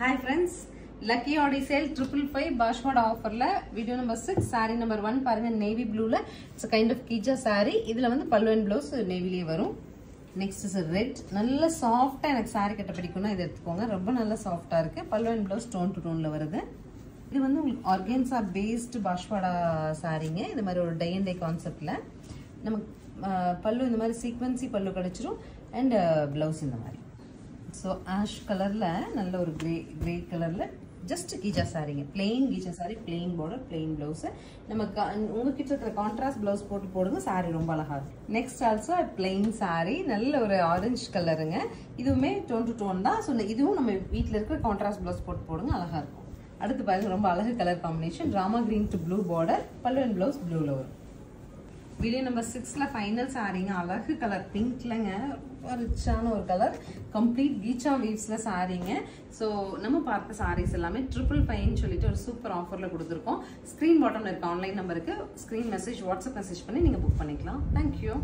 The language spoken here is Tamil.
Hi friends lucky Aadi sale triple five பாஷ்வாட் ஆஃபரில் video number six sari number one பாருங்க நேவி ப்ளூவில் இட்ஸ் கைண்ட் ஆஃப் கீஜா சாரீ இதில் வந்து பல்வன் ப்ளவுஸ் நேவிலேயே வரும். நெக்ஸ்ட் இஸ் ரெட் நல்ல சாஃப்டாக எனக்கு சாரீ கட்ட பிடிக்கும்னா இதை எடுத்துக்கோங்க. ரொம்ப நல்ல சாஃப்டாக இருக்குது பல்வன் ப்ளவுஸ் டோன் டு டோனில் வருது. இது வந்து உங்களுக்கு ஆர்கேன்ஸா பேஸ்டு பாஷ்வாடா சாரீங்க இது மாதிரி ஒரு டை அண்ட் டே கான்செப்டில் நமக்கு பல்லு இந்த மாதிரி சீக்வன்சி பல்லு கிடச்சிரும். அண்ட் ப்ளவுஸ் இந்த மாதிரி. ஸோ ஆஷ் கலரில் நல்ல ஒரு கிரே கிரே கலரில் ஜஸ்ட் கீஜா சாரீங்க plain கீஜா sari plain border plain blouse நம்ம க உங்ககிட்ட இருக்கிற கான்ட்ராஸ்ட் ப்ளவுஸ் போட்டு போடுங்க சாரி ரொம்ப அழகாக இருக்கும். நெக்ஸ்ட் ஆல்சோ பிளெயின் சாரி நல்ல ஒரு ஆரஞ்சு கலருங்க இதுவுமே டோன் டு டோன் தான். ஸோ இதுவும் நம்ம வீட்டில் இருக்கிற கான்ட்ராஸ்ட் ப்ளவுஸ் போட்டு போடுங்க அழகா இருக்கும். அடுத்து பாருங்க ரொம்ப அழகு colour combination Rama green to blue border பல்லு அண்ட் ப்ளவுஸ் ப்ளூவில் வரும். வீடியோ நம்பர் சிக்ஸில் ஃபைனல் சாரீங்க அழகு கலர் பிங்க்லங்க ரொம்ப ரிச்சான ஒரு கலர் கம்ப்ளீட் கீச்சா வீவ்ஸில் சாரீங்க ஸோ நம்ம பார்த்த சாரீஸ் எல்லாமே ட்ரிபிள் ஃபைன்னு சொல்லிட்டு ஒரு சூப்பர் ஆஃபரில் கொடுத்துருக்கோம். ஸ்க்ரீன் பாட்டம் இருக்க ஆன்லைன் நம்பருக்கு ஸ்க்ரீன் மெசேஜ் வாட்ஸ்அப் மெசேஜ் பண்ணி நீங்கள் புக் பண்ணிக்கலாம். தேங்க்யூ